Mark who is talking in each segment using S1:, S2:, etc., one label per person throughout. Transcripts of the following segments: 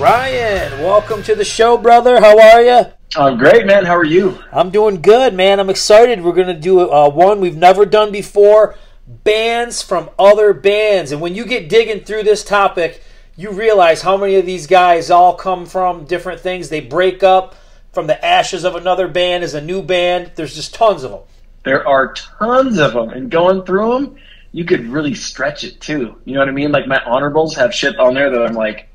S1: Ryan, welcome to the show, brother. How are you?
S2: I'm great, man. How are you?
S1: I'm doing good, man. I'm excited. We're going to do uh, one we've never done before bands from other bands. And when you get digging through this topic, you realize how many of these guys all come from different things. They break up from the ashes of another band as a new band. There's just tons of them.
S2: There are tons of them. And going through them, you could really stretch it too. You know what I mean? Like my honorables have shit on there that I'm like,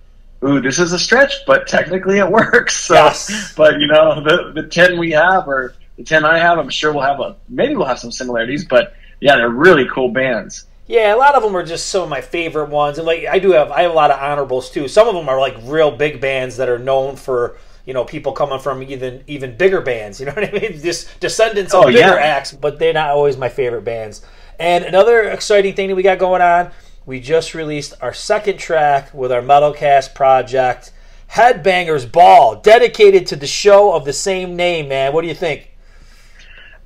S2: ooh, this is a stretch, but technically it works. So,
S1: Yes.
S2: but you know, the the ten we have or the ten I have, I'm sure we'll have a maybe we'll have some similarities, but yeah, they're really cool bands.
S1: Yeah, a lot of them are just some of my favorite ones, and like I do have, I have a lot of honorables too. Some of them are like real big bands that are known for you know people coming from even even bigger bands. You know what I mean? Just descendants of
S2: Oh,
S1: bigger
S2: yeah.
S1: acts, but they're not always my favorite bands. And another exciting thing that we got going on, we just released our second track with our Metalcast project, Headbangers Ball, dedicated to the show of the same name. Man, what do you think?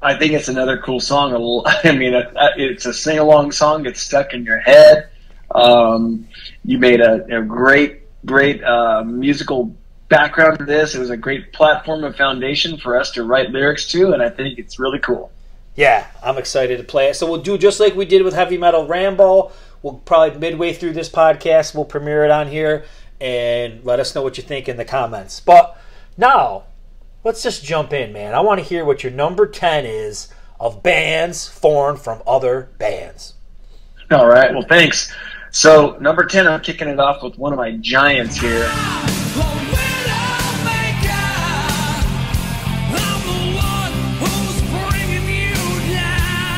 S2: I think it's another cool song. I mean, it's a sing along song. It's stuck in your head. Um, you made a, a great, great uh, musical background to this. It was a great platform and foundation for us to write lyrics to, and I think it's really cool.
S1: Yeah, I'm excited to play it. So we'll do just like we did with Heavy Metal Rambo. We'll probably midway through this podcast, we'll premiere it on here and let us know what you think in the comments. But now, let's just jump in, man. I want to hear what your number 10 is of bands formed from other bands.
S2: All right. Well, thanks. So, number 10, I'm kicking it off with one of my giants here.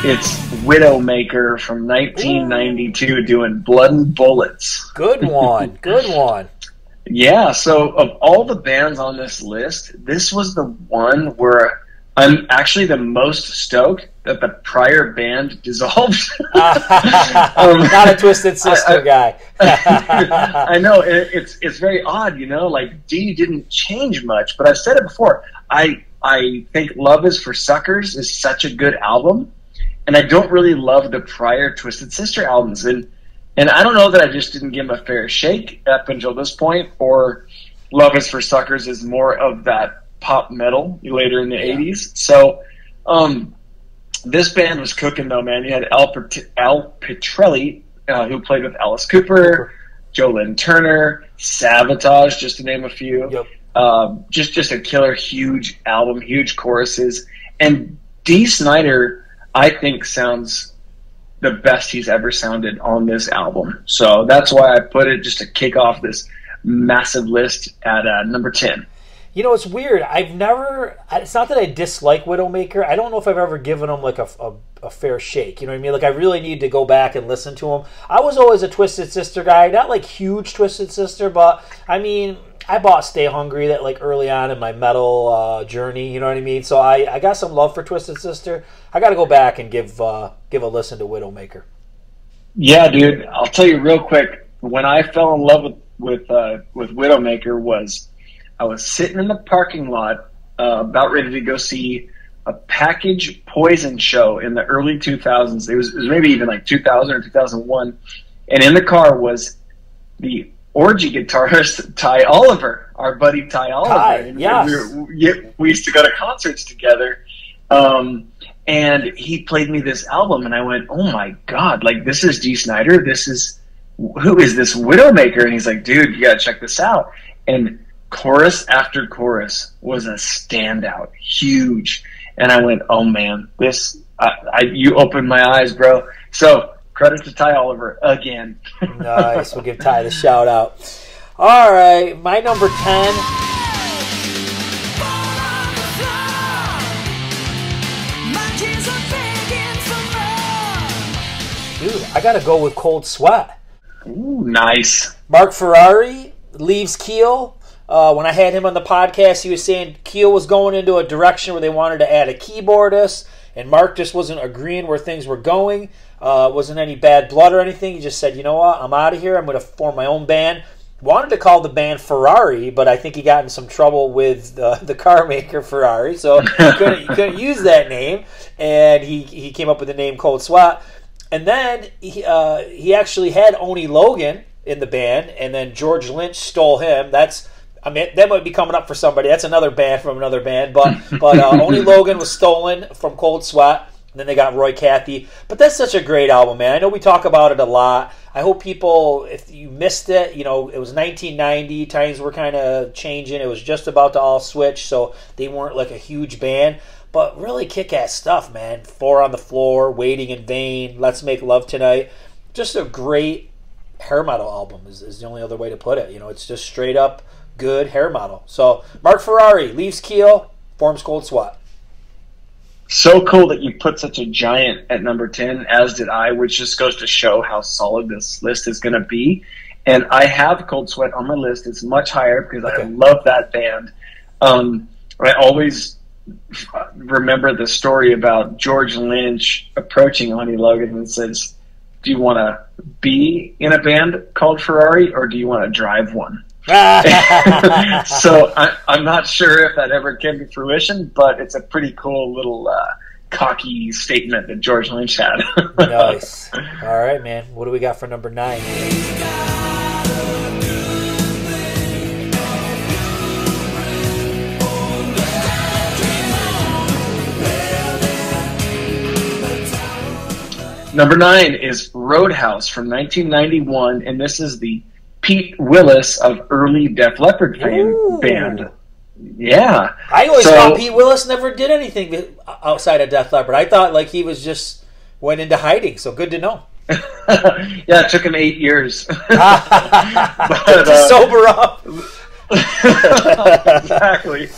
S2: It's Widowmaker from 1992 doing Blood and Bullets.
S1: Good one. Good one.
S2: Yeah, so of all the bands on this list, this was the one where I'm actually the most stoked that the prior band dissolved. Um,
S1: Not a Twisted Sister
S2: I- I-
S1: guy.
S2: I know it, it's it's very odd, you know. Like D didn't change much, but I've said it before. I I think Love Is for Suckers is such a good album, and I don't really love the prior Twisted Sister albums, and and I don't know that I just didn't give them a fair shake up until this point, or Love Is for Suckers is more of that pop metal later in the
S1: Yeah.
S2: '80s. So, um, this band was cooking though, man. You had Al, Pet- Al Pitrelli, uh, who played with Alice Cooper, Joe Lynn Turner, Savatage, just to name a few.
S1: Yep.
S2: Um, just just a killer, huge album, huge choruses, and Dee Snider, I think, sounds the best he's ever sounded on this album. So that's why I put it just to kick off this massive list at uh, number ten.
S1: You know, it's weird. I've never. It's not that I dislike Widowmaker. I don't know if I've ever given them like a, a, a fair shake. You know what I mean? Like I really need to go back and listen to them. I was always a Twisted Sister guy, not like huge Twisted Sister, but I mean, I bought Stay Hungry that like early on in my metal uh, journey. You know what I mean? So I, I got some love for Twisted Sister. I got to go back and give uh, give a listen to Widowmaker.
S2: Yeah, dude. I'll tell you real quick. When I fell in love with with uh, with Widowmaker was I was sitting in the parking lot, uh, about ready to go see a package poison show in the early 2000s. It was, it was maybe even like 2000 or 2001, and in the car was the orgy guitarist Ty Oliver, our buddy Ty Oliver.
S1: Ty,
S2: And
S1: yes.
S2: we, were, we, we used to go to concerts together. Um, and he played me this album, and I went, "Oh my god! Like this is Dee Snider. This is who is this Widowmaker?" And he's like, "Dude, you gotta check this out." And chorus after chorus was a standout, huge. And I went, "Oh man, this I, I you opened my eyes, bro." So credit to Ty Oliver again.
S1: Nice. We'll give Ty the shout out. All right, my number ten. Dude, I gotta go with Cold Sweat.
S2: Ooh, nice.
S1: Marc Ferrari leaves Keel. Uh, when I had him on the podcast, he was saying Keel was going into a direction where they wanted to add a keyboardist, and Mark just wasn't agreeing where things were going. Uh, wasn't any bad blood or anything. He just said, "You know what? I'm out of here. I'm going to form my own band." Wanted to call the band Ferrari, but I think he got in some trouble with uh, the car maker Ferrari, so he couldn't, he couldn't use that name, and he he came up with the name Cold Sweat. And then he, uh, he actually had Oni Logan in the band, and then George Lynch stole him. That's I mean, that might be coming up for somebody. That's another band from another band. But but uh, Oni Logan was stolen from Cold Sweat. Then they got Roy Cathey. But that's such a great album, man. I know we talk about it a lot. I hope people, if you missed it, you know, it was 1990. Times were kind of changing. It was just about to all switch, so they weren't like a huge band. But really kick ass stuff, man. Four on the Floor, Waiting in Vain, Let's Make Love Tonight. Just a great hair metal album, is, is the only other way to put it. You know, it's just straight up good hair metal. So, Marc Ferrari leaves Keel, forms Cold Sweat.
S2: So cool that you put such a giant at number 10, as did I, which just goes to show how solid this list is going to be. And I have Cold Sweat on my list. It's much higher because. I love that band. Um, I always remember the story about George Lynch approaching Oni Logan and says, Do you want to be in a band called Ferrari or do you want to drive one? so I, am not sure if that ever came to fruition, but it's a pretty cool little uh, cocky statement that George Lynch had.
S1: nice. All right, man. What do we got for number nine?
S2: Number nine is Roadhouse from 1991, and this is the Pete Willis of early Def Leppard fan, band. Yeah,
S1: I always so, thought Pete Willis never did anything outside of Def Leppard. I thought like he was just went into hiding. So good to know.
S2: yeah, it took him eight years but, to
S1: uh, sober up.
S2: exactly.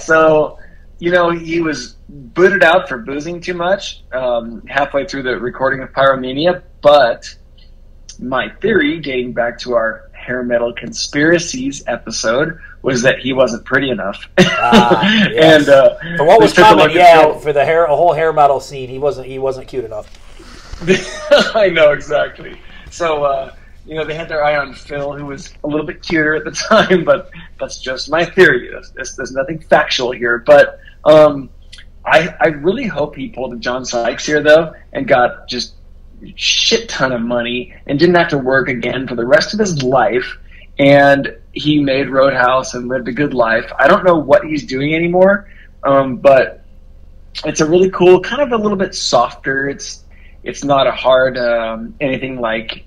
S2: So, you know, he was booted out for boozing too much um, halfway through the recording of Pyromania, but my theory, dating back to our hair metal conspiracies episode, was that he wasn't pretty enough. Ah,
S1: yes. and uh, for what was coming, yeah, for the hair, a whole hair metal scene, he wasn't he wasn't cute enough.
S2: I know exactly. So uh, you know they had their eye on Phil, who was a little bit cuter at the time, but that's just my theory. There's, there's nothing factual here, but um, I I really hope he pulled a John Sykes here though and got just shit ton of money and didn't have to work again for the rest of his life. And he made Roadhouse and lived a good life. I don't know what he's doing anymore, um, but it's a really cool, kind of a little bit softer. It's it's not a hard um, anything like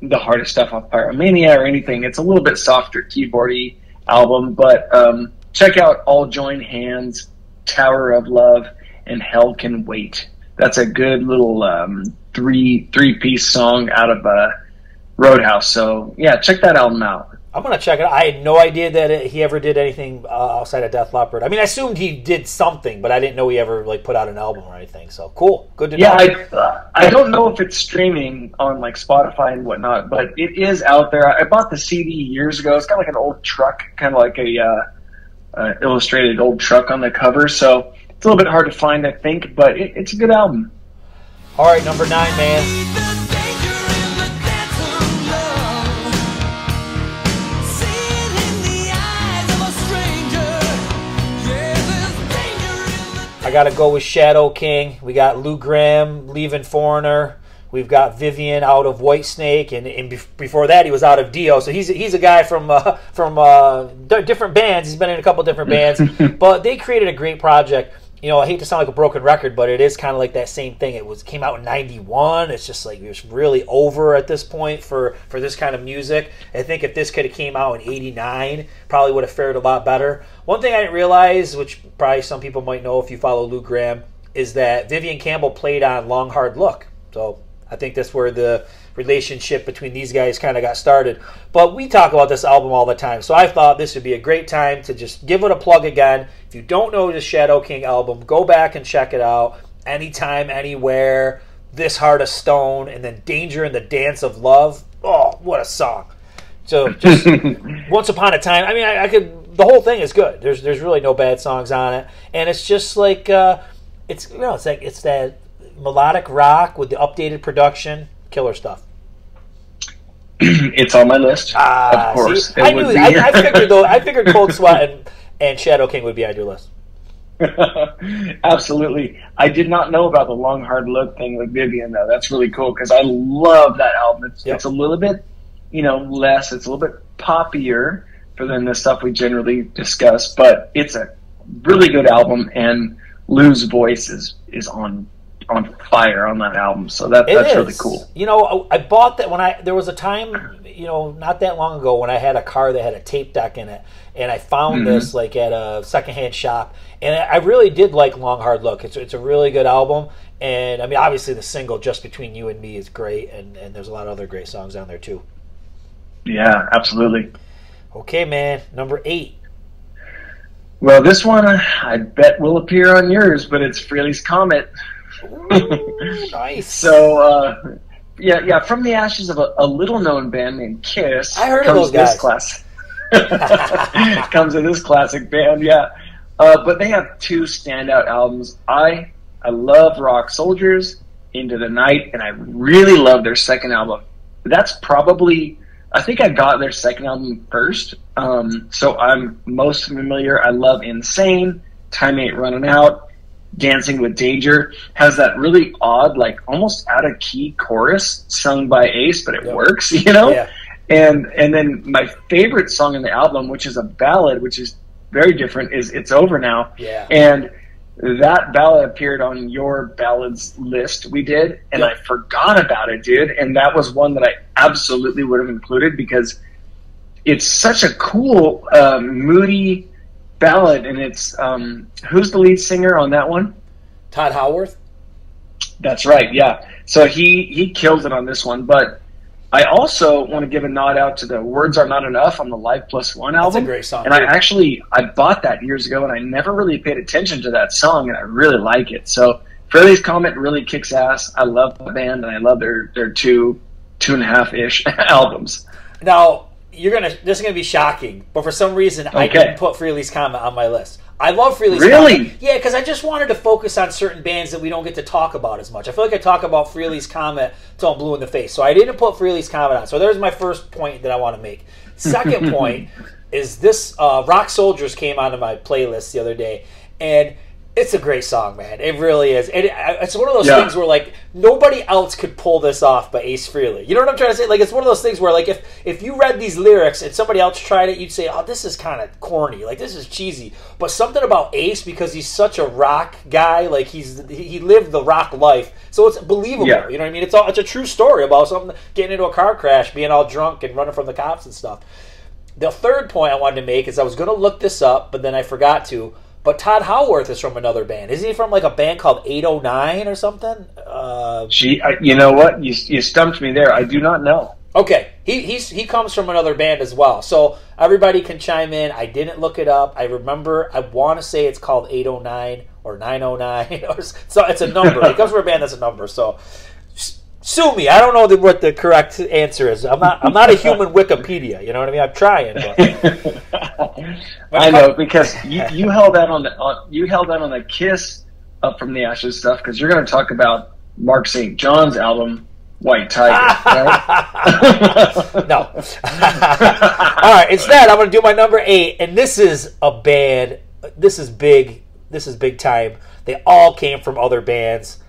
S2: the hardest stuff off Pyromania or anything. It's a little bit softer keyboardy album, but um, check out All Join Hands, Tower of Love, and Hell Can Wait. That's a good little um, three three piece song out of uh, Roadhouse. So yeah, check that album out.
S1: I'm gonna check it. out. I had no idea that he ever did anything uh, outside of Def Leppard. I mean, I assumed he did something, but I didn't know he ever like put out an album or anything. So cool, good to
S2: yeah, know. Yeah, I, uh, I don't know if it's streaming on like Spotify and whatnot, but it is out there. I bought the CD years ago. It's got like an old truck, kind of like a uh, uh, illustrated old truck on the cover. So it's a little bit hard to find, I think, but it, it's a good album.
S1: All right, number nine, man. I got to go with Shadow King. We got Lou Gramm leaving Foreigner. We've got Vivian out of Whitesnake, and, and before that he was out of Dio. So he's he's a guy from uh, from uh, different bands. He's been in a couple different bands, but they created a great project you know, I hate to sound like a broken record, but it is kind of like that same thing. It was came out in '91. It's just like it was really over at this point for for this kind of music. I think if this could have came out in '89, probably would have fared a lot better. One thing I didn't realize, which probably some people might know if you follow Lou Gramm, is that Vivian Campbell played on Long Hard Look. So I think that's where the relationship between these guys kind of got started. But we talk about this album all the time, so I thought this would be a great time to just give it a plug again. If you don't know the Shadow King album, go back and check it out anytime, anywhere. This Heart of Stone, and then Danger in the Dance of Love. Oh, what a song! So just once upon a time. I mean, I, I, could. The whole thing is good. There's there's really no bad songs on it, and it's just like uh, it's you know it's like it's that melodic rock with the updated production, killer stuff.
S2: it's on my list. Ah, of course,
S1: see, I knew. I, I, figured though. I figured Cold Sweat and, and Shadow King would be on your list.
S2: Absolutely. I did not know about the long hard look thing with Vivian though. That's really cool because I love that album. It's, yep. it's a little bit, you know, less. It's a little bit poppier, for than the stuff we generally discuss, but it's a really good album, and Lou's voice is is on on fire on that album. So that that's
S1: is.
S2: really cool.
S1: You know, I bought that when I there was a time, you know, not that long ago when I had a car that had a tape deck in it, and I found
S2: Mm-hmm.
S1: this like at a secondhand shop, and I really did like Long Hard Look. It's it's a really good album, and I mean, obviously the single "Just Between You and Me" is great, and and there's a lot of other great songs on there too.
S2: Yeah, absolutely.
S1: Okay, man, number eight.
S2: Well, this one I bet will appear on yours, but it's Frehley's Comet.
S1: Ooh, nice.
S2: So, uh, yeah, yeah, from the ashes of a, a little known band named Kiss.
S1: I heard of
S2: comes
S1: those guys.
S2: This class comes in this classic band, yeah. Uh, but they have two standout albums. I I love Rock Soldiers, Into the Night, and I really love their second album. That's probably I think I got their second album first, um, so I'm most familiar. I love Insane, Time Ain't Running Out, Dancing with Danger has that really odd, like almost out of key chorus sung by Ace, but it
S1: Yep.
S2: works, you know.
S1: Yeah.
S2: And and then my favorite song in the album, which is a ballad, which is very different, is "It's Over Now."
S1: Yeah.
S2: And that ballad appeared on your ballads list we did, and
S1: Yep.
S2: I forgot about it, dude. And that was one that I absolutely would have included because it's such a cool, uh, moody ballad, and it's um, who's the lead singer on that one?
S1: Todd Howarth.
S2: That's right, yeah. So he he killed it on this one, but I also want to give a nod out to the "Words Are Not Enough" on the Live Plus One
S1: That's a
S2: album.
S1: great song.
S2: And I actually I bought that years ago, and I never really paid attention to that song, and I really like it. So Frehley's Comet really kicks ass. I love the band, and I love their their two two and a half ish albums.
S1: Now you're gonna. This is gonna be shocking, but for some reason I
S2: Okay.
S1: didn't put Frehley's Comet on my list. I love Frehley's
S2: Really?
S1: Comet. Yeah, because I just wanted to focus on certain bands that we don't get to talk about as much. I feel like I talk about Frehley's Comet till I'm blue in the face, so I didn't put Frehley's Comet on. So there's my first point that I want to make. Second point is this: uh, Rock Soldiers came onto my playlist the other day, and it's a great song, man. It really is. It, it's one of those
S2: Yeah.
S1: things where like nobody else could pull this off but Ace Frehley. You know what I'm trying to say? Like it's one of those things where like if if you read these lyrics and somebody else tried it, you'd say, "Oh, this is kind of corny. Like this is cheesy." But something about Ace because he's such a rock guy, like he's he lived the rock life, so it's believable.
S2: Yeah.
S1: You know what I mean? It's all it's a true story about something getting into a car crash, being all drunk and running from the cops and stuff. The third point I wanted to make is I was going to look this up, but then I forgot to. But Todd Howarth is from another band. Isn't he from like a band called 809 or something? Uh,
S2: Gee, I, you know what? You you stumped me there. I do not know.
S1: okay, he he's, he comes from another band as well. So everybody can chime in. I didn't look it up. I remember. I want to say it's called 809 or 909. Or, so it's a number. He comes from a band that's a number. So sue me. I don't know the, what the correct answer is. I'm not. I'm not a human Wikipedia. You know what I mean? I'm trying. But.
S2: I know because you, you held that on the on, you held that on the Kiss up from the ashes stuff because you're going to talk about Mark St. John's album White Tiger. right?
S1: no. All right. Instead, I'm going to do my number eight, and this is a band. This is big. This is big time. They all came from other bands,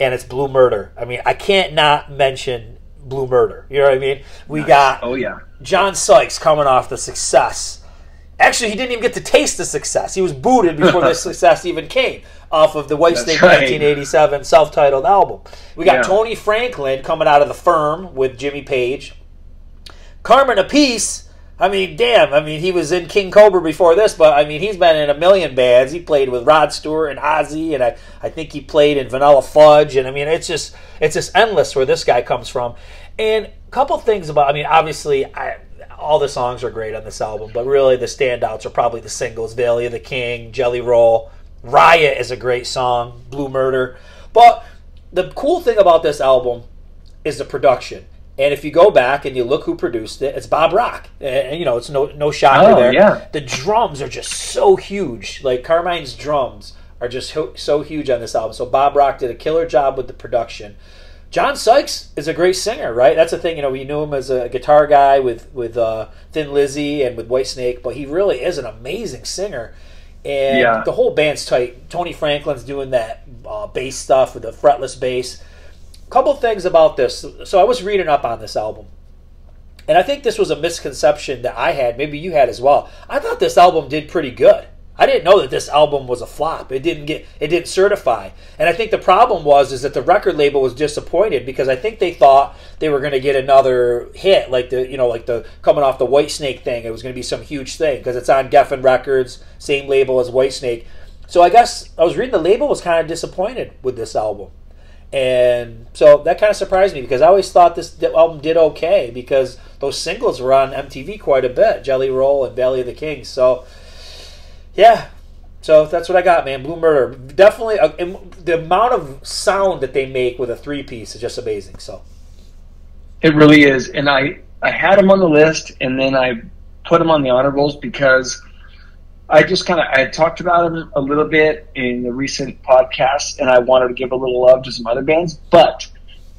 S1: and it's Blue Murder. I mean, I can't not mention Blue Murder. You know what I mean? We got
S2: oh yeah.
S1: John Sykes coming off the success. Actually, he didn't even get to taste the success. He was booted before the success even came off of the Whitesnake
S2: right.
S1: 1987 self-titled album. We got
S2: Yeah.
S1: Tony Franklin coming out of the Firm with Jimmy Page. Carmine Appice. I mean, damn. I mean, he was in King Cobra before this, but I mean, he's been in a million bands. He played with Rod Stewart and Ozzy, and I, I think he played in Vanilla Fudge. And I mean, it's just it's just endless where this guy comes from. And a couple things about. I mean, obviously, I, all the songs are great on this album, but really the standouts are probably the singles: Valley of the King, Jelly Roll, Riot is a great song, Blue Murder. But the cool thing about this album is the production. And if you go back and you look who produced it, it's Bob Rock. And, you know, it's no no shocker
S2: Oh,
S1: there.
S2: yeah.
S1: The drums are just so huge. Like Carmine's drums are just so, so huge on this album. So Bob Rock did a killer job with the production. John Sykes is a great singer, right? That's the thing. You know, we knew him as a guitar guy with with uh, Thin Lizzy and with Whitesnake, but he really is an amazing singer. And
S2: Yeah.
S1: the whole band's tight. Tony Franklin's doing that uh, bass stuff with the fretless bass couple things about this. So I was reading up on this album, And I think this was a misconception that I had, maybe you had as well. I thought this album did pretty good. I didn't know that this album was a flop. It didn't get it didn't certify. And I think the problem was is that the record label was disappointed because I think they thought they were going to get another hit like the you know like the coming off the Whitesnake thing. It was going to be some huge thing because it's on Geffen Records, same label as Whitesnake. So I guess I was reading the label was kind of disappointed with this album. And so that kind of surprised me because I always thought this album did okay because those singles were on MTV quite a bit, Jelly Roll and Valley of the Kings. So yeah, so that's what I got, man. Blue Murder, definitely. Uh, the amount of sound that they make with a three piece is just amazing. So
S2: it really is, and I I had them on the list, and then I put them on the honor rolls because I just kind of I talked about them a little bit in the recent podcast, and I wanted to give a little love to some other bands, but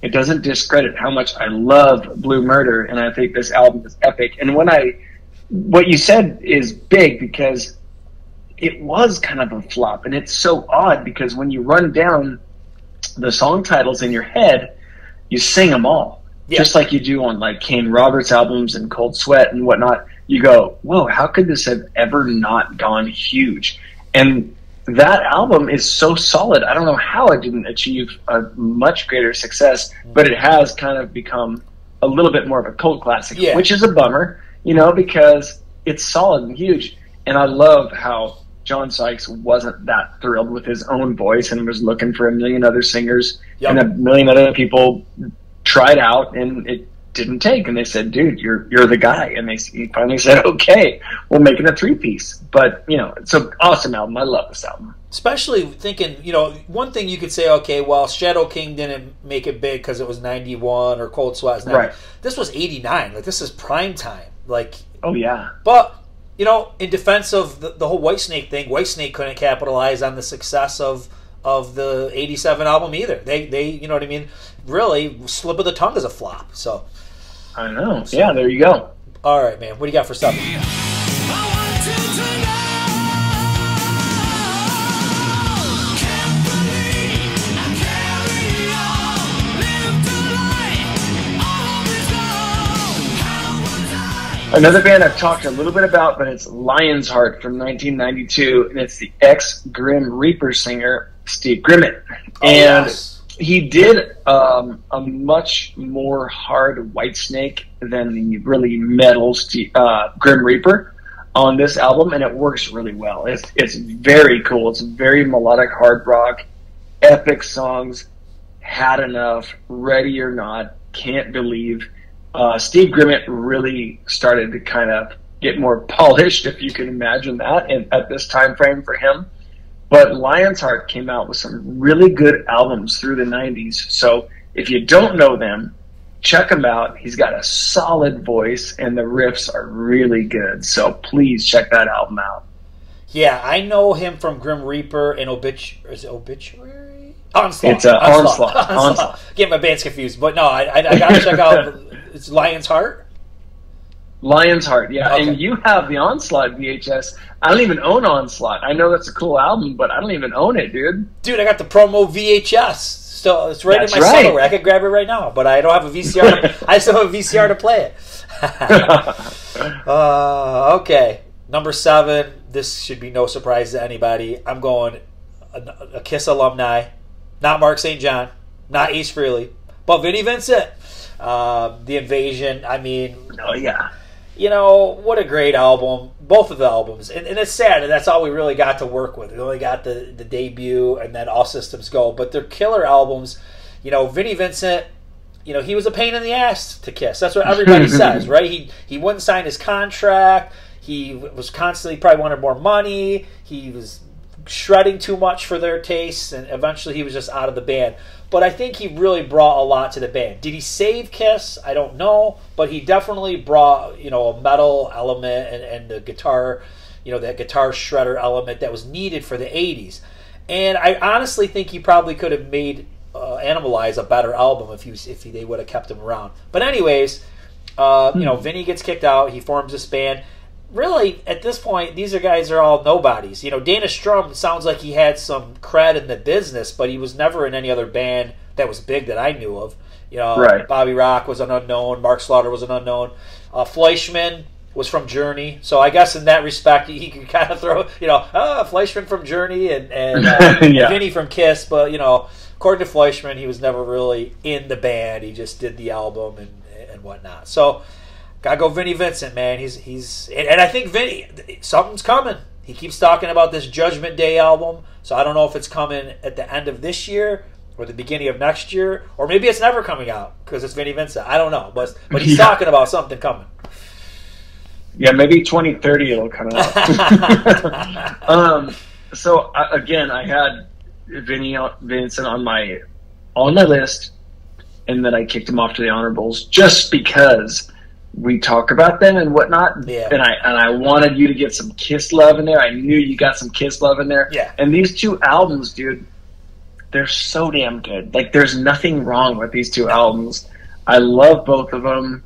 S2: it doesn't discredit how much I love Blue Murder, and I think this album is epic. And when I what you said is big because it was kind of a flop, and it's so odd because when you run down the song titles in your head, you sing them all, yeah. just like you do on like Kane Roberts albums and Cold Sweat and whatnot. You go, whoa, how could this have ever not gone huge? And that album is so solid. I don't know how it didn't achieve a much greater success, but it has kind of become a little bit more of a cult classic, yeah. which is a bummer, you know, because it's solid and huge. And I love how John Sykes wasn't that thrilled with his own voice and was looking for a million other singers yep. and a million other people tried out and it didn't take. And they said dude you're you're the guy. And they he finally said okay we'll make it a three piece but you know it's an awesome album. I love this album.
S1: Especially thinking you know one thing you could say okay well shadow king didn't make it big because it was 91 or cold sweat right. This was 89 like this is prime time. Like
S2: oh yeah.
S1: but you know, in defense of the, the whole Whitesnake thing, Whitesnake couldn't capitalize on the success of of the '87 album either. They they you know what I mean? Really, slip of the tongue is a flop. So
S2: I know. So, yeah, there you go.
S1: All right, man. What do you got for stuff?
S2: Another band I've talked a little bit about, but it's Lionsheart from 1992, and it's the ex Grim Reaper singer Steve Grimmett, oh, and yes. He did um, a much more hard Whitesnake than the really metal uh, Grim Reaper on this album, and it works really well. It's it's very cool. It's very melodic hard rock, epic songs. Had enough, ready or not, can't believe uh, Steve Grimmett really started to kind of get more polished, if you can imagine that, in, at this time frame for him. But Lionsheart came out with some really good albums through the 90s. So if you don't know them, check him out. He's got a solid voice, and the riffs are really good. So please check that album out.
S1: Yeah, I know him from Grim Reaper and Obituary. Is it Obituary? Onslaught.
S2: It's uh, Onslaught. Onslaught. Onslaught.
S1: Get my bands confused, but no, I, I, I gotta check out it's
S2: Lionsheart. Lionsheart, yeah. Okay. And you have the Onslaught VHS. I don't even own Onslaught. I know that's a cool album, but I don't even own it, dude.
S1: Dude, I got the promo VHS. So it's right that's in my right. cellar. I could grab it right now, but I don't have a VCR. to, I still have a VCR to play it. uh, okay, number seven. This should be no surprise to anybody. I'm going a, a Kiss alumni, not Mark St. John, not Ace Frehley, but Vinnie Vincent. Uh, the Invasion. I mean,
S2: oh yeah,
S1: you know what a great album. Both of the albums, and, and it's sad, and that's all we really got to work with. We only got the the debut, and then All Systems Go. But they're killer albums. You know, Vinnie Vincent. You know, he was a pain in the ass to Kiss. That's what everybody says, right? He he wouldn't sign his contract. He was constantly probably wanted more money. He was shredding too much for their tastes, and eventually he was just out of the band but I think he really brought a lot to the band. Did he save Kiss? I don't know, but he definitely brought you know a metal element and, and the guitar, you know that guitar shredder element that was needed for the '80s. And I honestly think he probably could have made uh, Animalize a better album if he was, if he, they would have kept him around. But anyways, uh, you know, hmm. Vinny gets kicked out. He forms this band really at this point these are guys are all nobodies you know dana strum sounds like he had some cred in the business but he was never in any other band that was big that i knew of You know,
S2: Right.
S1: Bobby Rock was an unknown. Mark Slaughter was an unknown. Uh, Fleischman was from Journey, so I guess in that respect, he could kind of throw, you know, ah, Fleischman from Journey and and, uh,
S2: Yeah.
S1: Vinny from Kiss, but you know, according to Fleischman, he was never really in the band. He just did the album and and whatnot. So, gotta go, Vinnie Vincent, man. He's he's and, I think Vinny, something's coming. He keeps talking about this Judgment Day album, so I don't know if it's coming at the end of this year or the beginning of next year, or maybe it's never coming out because it's Vinnie Vincent. I don't know, but but he's
S2: Yeah.
S1: talking about something coming.
S2: Yeah, maybe 2030 it'll come out. um, so I, again, I had Vinnie Vincent on my on my list, and then I kicked him off to the honorables just because we talk about them and whatnot.
S1: Yeah.
S2: And I and I wanted you to get some Kiss love in there. I knew you got some Kiss love in there.
S1: Yeah.
S2: And these two albums, dude, they're so damn good. Like, there's nothing wrong with these two albums. I love both of them.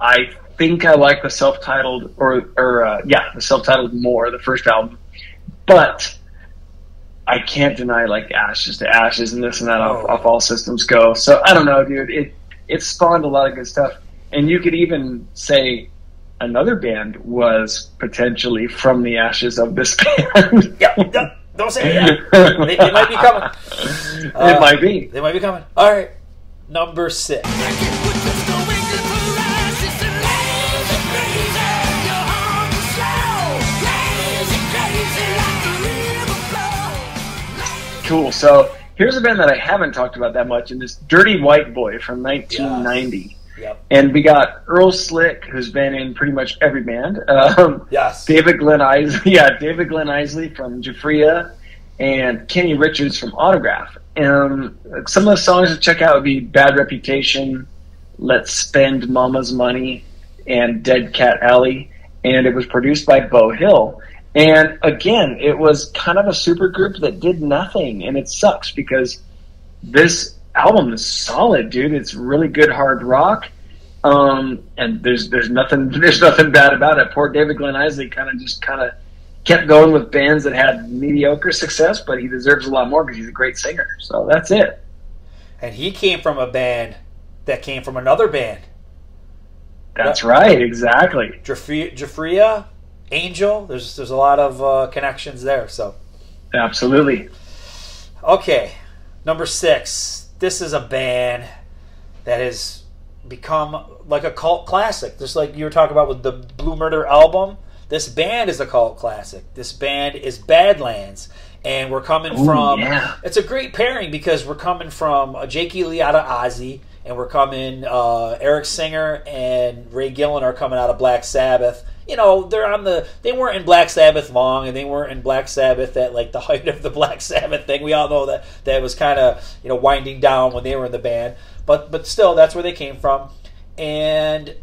S2: I think I like the self-titled, or or uh, yeah, the self-titled more, the first album. But I can't deny like Ashes to Ashes and this and that off,
S1: Oh.
S2: off all systems go. So I don't know, dude. It it spawned a lot of good stuff, and you could even say another band was potentially from the ashes of this band.
S1: Yeah, don't- don't say it yet. They, they might be coming.
S2: it
S1: Uh,
S2: might be.
S1: They might be coming. All right, number six.
S2: Cool. So here's a band that I haven't talked about that much, and this Dirty White Boy from 1990.
S1: Yep.
S2: And we got Earl Slick, who's been in pretty much every band. Um,
S1: Yes.
S2: David Glenn Eisley, yeah, David Glenn Eisley from Giuffria, and Kenny Richards from Autograph. Um, some of the songs to check out would be Bad Reputation, Let's Spend Mama's Money, and Dead Cat Alley. And it was produced by Beau Hill. And again, it was kind of a super group that did nothing, and it sucks because this album is solid, dude. It's really good hard rock. Um, and there's there's nothing there's nothing bad about it. Poor David Glenn Eisley kind of just kind of kept going with bands that had mediocre success, but he deserves a lot more because he's a great singer. So that's it.
S1: And he came from a band that came from another band.
S2: That's right, exactly.
S1: Giuffria, Giuffria Angel. There's there's a lot of uh, connections there. So
S2: Absolutely.
S1: okay, number six. This is a band that has become like a cult classic, just like you were talking about with the Blue Murder album. This band is a cult classic. This band is Badlands, and we're coming
S2: Ooh,
S1: from.
S2: yeah.
S1: It's a great pairing because we're coming from uh, Jake Lee out of Ozzy, and we're coming uh, Eric Singer and Ray Gillen are coming out of Black Sabbath. You know, they're on the. They weren't in Black Sabbath long, and they weren't in Black Sabbath at like the height of the Black Sabbath thing. We all know that that was kind of you know winding down when they were in the band, but but still, that's where they came from, and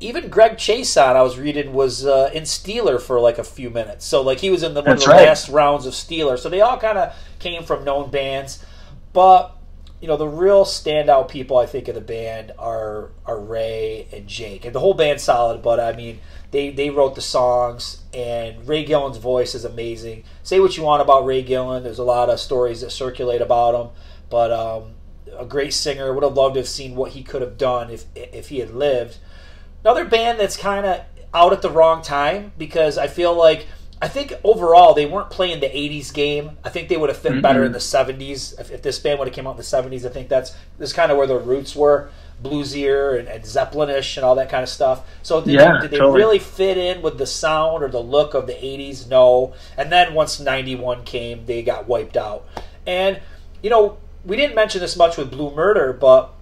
S1: even Greg Chaisson, I was reading, was uh, in Steeler for like a few minutes. So like he was in the one of the
S2: right.
S1: last rounds of Steeler. So they all kind of came from known bands, but you know the real standout people I think of the band are are Ray and Jake, and the whole band's solid. But I mean, they they wrote the songs, and Ray Gillen's voice is amazing. Say what you want about Ray Gillen. There's a lot of stories that circulate about him, but um, a great singer. Would have loved to have seen what he could have done if if he had lived another band that's kind of out at the wrong time because I feel like I think overall they weren't playing the '80s game. I think they would have fit better in the '70s if, if this band would have came out in the '70s. I think that's that's kind of where their roots were, bluesier and, and Zeppelinish and all that kind of stuff. So did,
S2: Yeah,
S1: did they
S2: totally.
S1: really fit in with the sound or the look of the '80s? No. And then once '91 came, they got wiped out. And you know we didn't mention this much with Blue Murder, but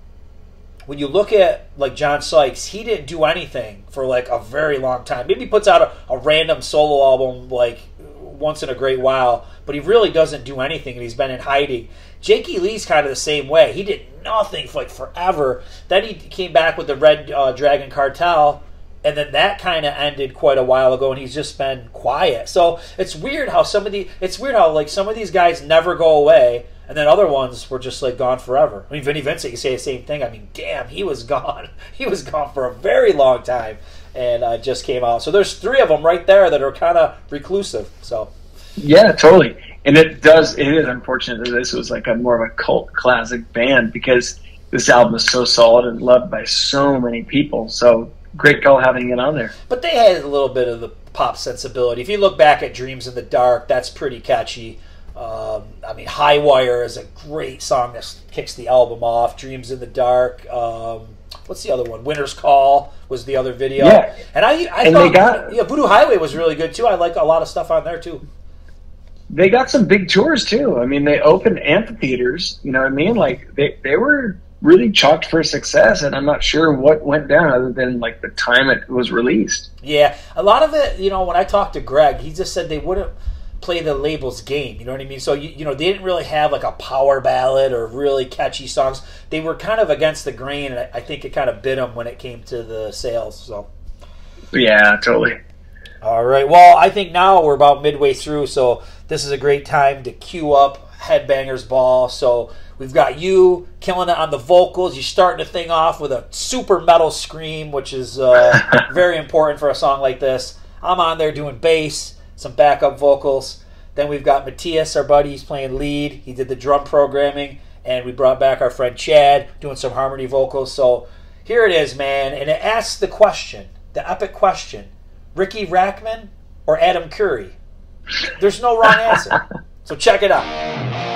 S1: when you look at like John Sykes, he didn't do anything for like a very long time. Maybe he puts out a, a random solo album like once in a great while, but he really doesn't do anything and he's been in hiding. Jakey Lee's kind of the same way. He did nothing for like forever. Then he came back with the Red uh, Dragon Cartel, and then that kind of ended quite a while ago, and he's just been quiet. So it's weird how some of the it's weird how like some of these guys never go away, and then other ones were just like gone forever. I mean, Vinnie Vincent, you say the same thing. I mean, damn, he was gone. He was gone for a very long time, and uh, just came out. So there's three of them right there that are kind of reclusive. So
S2: Yeah, totally. And it does. It is unfortunate that this was like a more of a cult classic band because this album is so solid and loved by so many people. So great call having it on there.
S3: But they had a little bit of the pop sensibility. If you look back at Dreams in the Dark, that's pretty catchy. Um, I mean, High Wire is a great song that kicks the album off. Dreams in the Dark. Um, what's the other one? Winter's Call was the other video.
S2: Yeah.
S3: And I, I
S2: And
S3: thought
S2: they got-
S3: yeah, Voodoo Highway was really good too. I like a lot of stuff on there too.
S2: They got some big tours too. I mean, they opened amphitheaters. You know what I mean? Like they they were really chalked for success, and I'm not sure what went down other than like the time it was released.
S3: Yeah, a lot of it, you know, when I talked to Greg, he just said they wouldn't play the label's game. You know what I mean? So you, you know, they didn't really have like a power ballad or really catchy songs. They were kind of against the grain, and I, I think it kind of bit them when it came to the sales. So.
S2: Yeah, totally.
S3: All right. Well, I think now we're about midway through, so this is a great time to cue up Headbangers Ball. So we've got you killing it on the vocals. You're starting the thing off with a super metal scream, which is uh, very important for a song like this. I'm on there doing bass, some backup vocals. Then we've got Matthias, our buddy, he's playing lead. He did the drum programming, and we brought back our friend Chad doing some harmony vocals. So here it is, man, and it asks the question, the epic question Riki Rachtman or Adam Curry? There's no wrong answer. So check it out.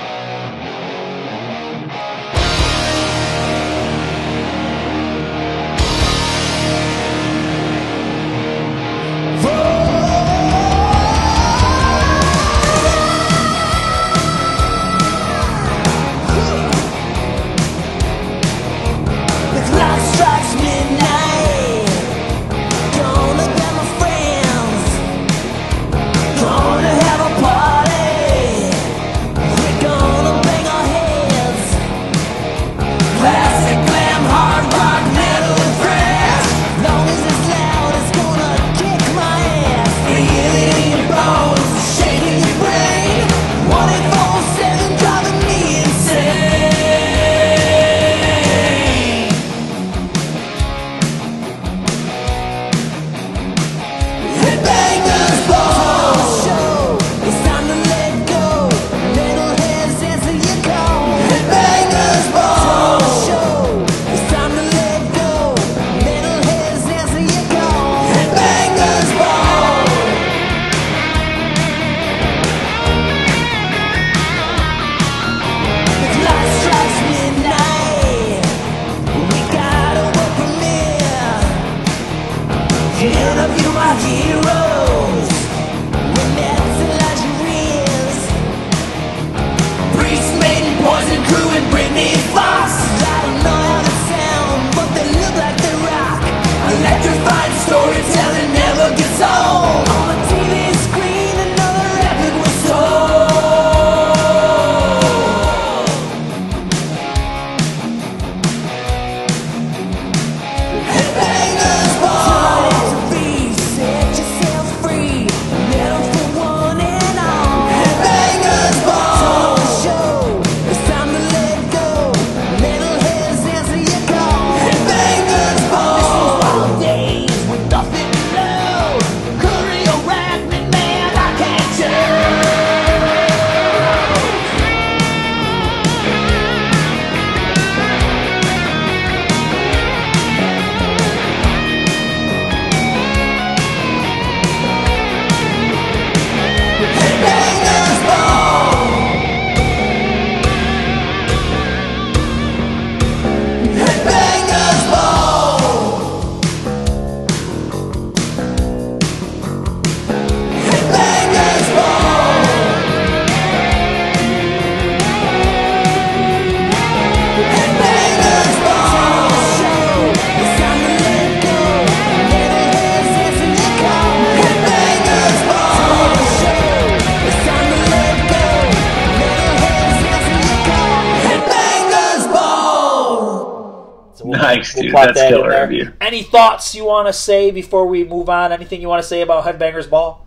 S2: Nice, dude.
S3: plot
S2: That's
S3: that in there.
S2: of you.
S3: Any thoughts you want to say before we move on? Anything you want to say about Headbangers Ball?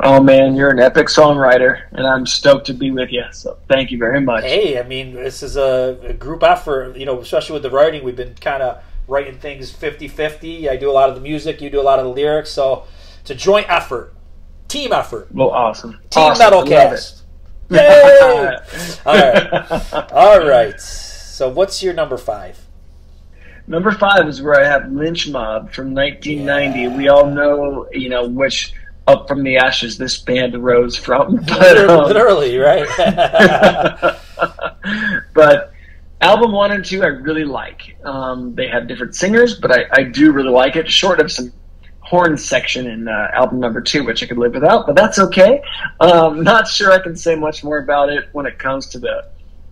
S2: Oh man, you're an epic songwriter, and I'm stoked to be with you. So thank you very much.
S3: Hey, I mean, this is a, a group effort, you know, especially with the writing. We've been kind of writing things 50 50. I do a lot of the music, you do a lot of the lyrics. So it's a joint effort, team effort,
S2: Well, awesome.
S3: team
S2: awesome. I
S3: metalcast. Yay! All right. All right.
S1: So what's your number five?
S2: Number five is where I have Lynch Mob from 1990. We all know, you know, which up from the ashes this band rose from. But, um,
S1: Literally, right?
S2: but album one and two, I really like. Um, they have different singers, but I, I do really like it. Short of some horn section in uh, album number two, which I could live without, but that's okay. Um, not sure I can say much more about it when it comes to the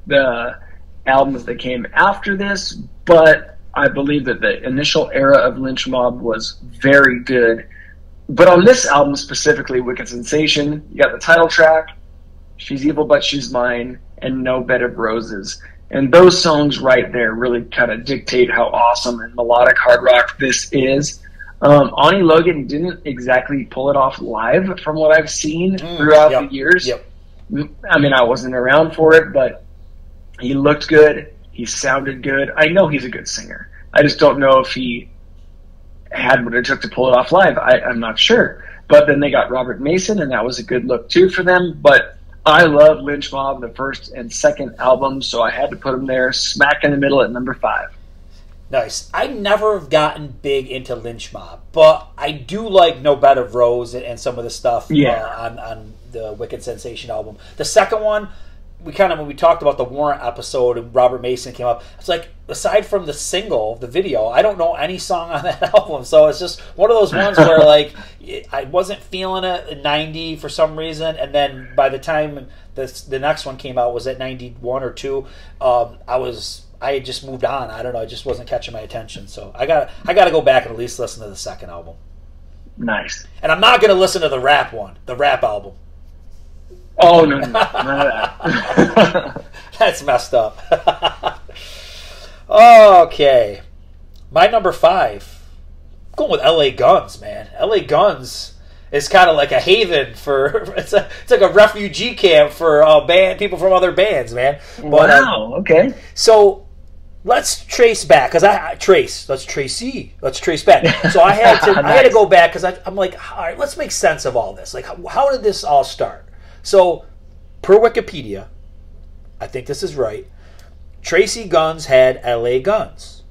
S2: the albums that came after this, but I believe that the initial era of Lynch Mob was very good. But on this album specifically, Wicked Sensation, you got the title track, She's Evil But She's Mine, and No Bed of Roses. And those songs right there really kind of dictate how awesome and melodic hard rock this is. Um, Oni Logan didn't exactly pull it off live from what I've seen throughout
S1: yep,
S2: the years.
S1: yep.
S2: I mean, I wasn't around for it, but he looked good. He sounded good. I know he's a good singer. I just don't know if he had what it took to pull it off live. I, I'm not sure. But then they got Robert Mason, and that was a good look too for them. But I love Lynch Mob, the first and second albums, so I had to put them there, smack in the middle at number five.
S1: Nice. I never have gotten big into Lynch Mob, but I do like No Bed of Rose and, and some of the stuff
S2: Yeah.
S1: uh, on, on the Wicked Sensation album. The second one, we kind of when we talked about the Warrant episode and Robert Mason came up, it's like aside from the single, the video, I don't know any song on that album. So it's just one of those ones where like I wasn't feeling it at 90 for some reason, and then by the time the the next one came out was at 91 or two, um, I was. I had just moved on. I don't know. It just wasn't catching my attention. So I got I got to go back and at least listen to the second album.
S2: Nice.
S1: And I'm not going to listen to the rap one, the rap album.
S2: Oh, no, no, that.
S1: That's messed up. okay. My number five. I'm going with LA Guns, man. LA Guns is kind of like a haven for it's a it's like a refugee camp for uh, band people from other bands, man. But, uh,
S2: wow, okay.
S1: so let's trace back because I, I trace. Let's trace Let's trace back. So I had to I had to go back because I'm like, all right, let's make sense of all this. Like, how, how did this all start? So, per Wikipedia, I think this is right. Tracii Guns had L.A. Guns.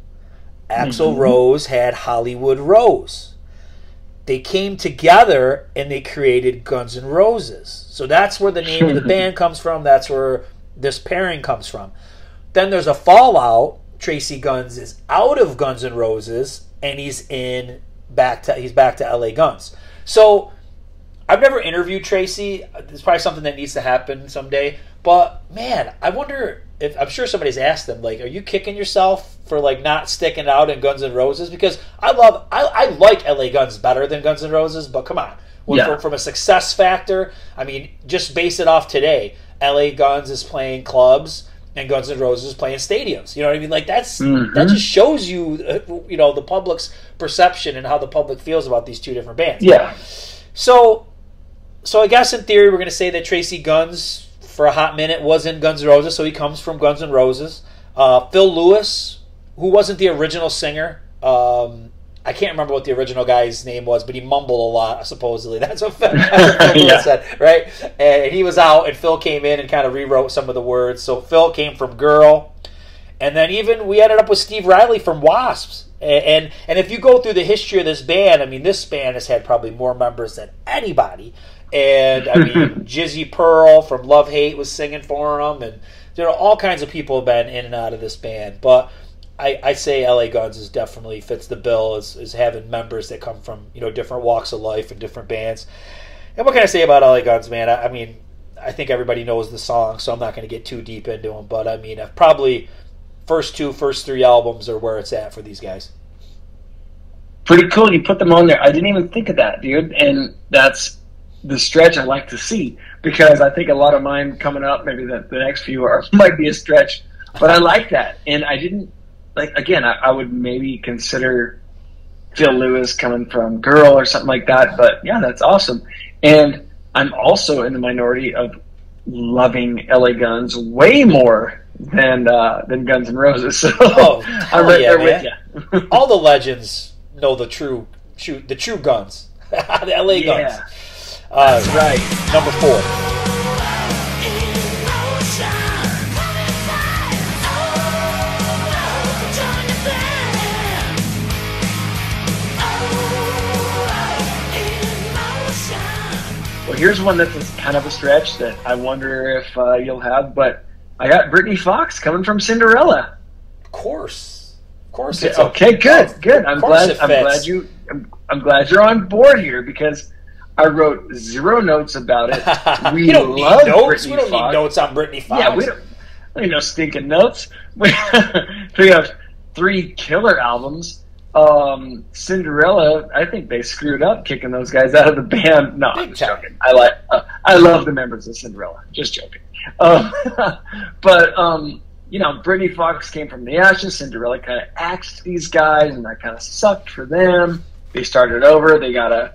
S1: Axl mm-hmm. Rose had Hollywood Rose. They came together and they created Guns N' Roses. So that's where the name of the band comes from. That's where this pairing comes from. Then there's a fallout. Tracii Guns is out of Guns N' Roses and he's in back to he's back to LA Guns. So I've never interviewed Tracii. It's probably something that needs to happen someday. But man, I wonder if I'm sure somebody's asked them like, are you kicking yourself for like not sticking out in Guns N' Roses? Because I love I, I like LA Guns better than Guns N' Roses, but come on. Well,
S2: Yeah.
S1: from, from a success factor, I mean, just base it off today. LA Guns is playing clubs and Guns N' Roses is playing stadiums. You know what I mean? Like that's that just shows you, uh, you know, the public's perception and how the public feels about these two different bands.
S2: Yeah.
S1: So, so I guess in theory we're going to say that Tracii Guns for a hot minute was in Guns N' Roses, so he comes from Guns N' Roses. Uh, Phil Lewis, who wasn't the original singer, um, I can't remember what the original guy's name was, but he mumbled a lot. Supposedly, that's what Phil, that's what Phil
S2: Yeah.
S1: said, right? And he was out, and Phil came in and kind of rewrote some of the words. So Phil came from Girl, and then even we ended up with Steve Riley from Wasps. And, and and if you go through the history of this band, I mean, this band has had probably more members than anybody. And I mean, Jizzy Pearl from Love Hate was singing for them, and you know all kinds of people have been in and out of this band. But I, I say LA Guns is definitely fits the bill as, as having members that come from you know different walks of life and different bands. And what can I say about LA Guns, man? I, I mean, I think everybody knows the song, so I'm not going to get too deep into them. But I mean, I've probably first two, first three albums are where it's at for these guys.
S2: Pretty cool. You put them on there. I didn't even think of that, dude. And that's the stretch I like to see because I think a lot of mine coming up, maybe the, the next few are might be a stretch, but I like that. And I didn't like again. I, I would maybe consider Phil Lewis coming from Girl or something like that. But yeah, that's awesome. And I'm also in the minority of loving LA Guns way more than uh, than Guns N' Roses. So
S1: Oh,
S2: I'm right
S1: yeah,
S2: there with you.
S1: All the legends know the true, true the true guns, the LA
S2: Yeah.
S1: Guns. Uh,
S2: right,
S1: number four.
S2: Well, here's one that's kind of a stretch that I wonder if uh, you'll have, but I got Britny Fox coming from Cinderella.
S1: Of course, of course. Okay,
S2: okay good, good. I'm glad. I'm glad you. I'm, I'm glad you're on board here because I wrote zero notes about it. We
S1: don't need
S2: love
S1: notes.
S2: Britny
S1: we don't
S2: Fox.
S1: need notes on Britny Fox.
S2: Yeah, we don't. We need no stinking notes. We, we have three killer albums. Um, Cinderella, I think they screwed up kicking those guys out of the band. No, I'm just joking. I like, uh, I love the members of Cinderella. Just joking. Um, but um, you know, Britny Fox came from the ashes. Cinderella kind of axed these guys, and that kind of sucked for them. They started over. They got a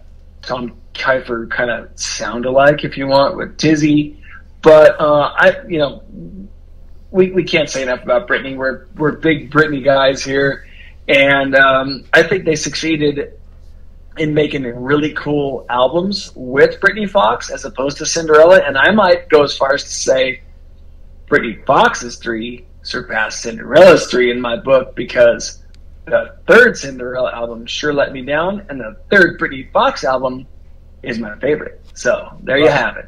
S2: Tom Kiefer kind of sound alike, if you want, with Dizzy. But uh, I, you know, we, we can't say enough about Britny. We're we're big Britny guys here, and um, I think they succeeded in making really cool albums with Britny Fox as opposed to Cinderella. And I might go as far as to say Britny Fox's three surpassed Cinderella's three in my book because the third Cinderella album sure let me down, and the third Britny Fox album is my favorite. So there you have it.